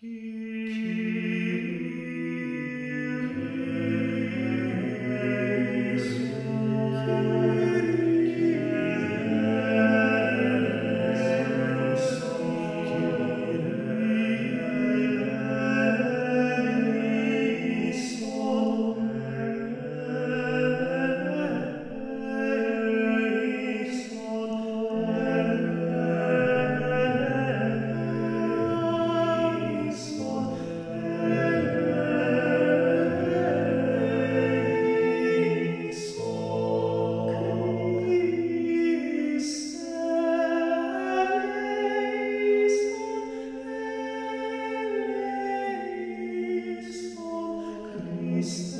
Here. peace.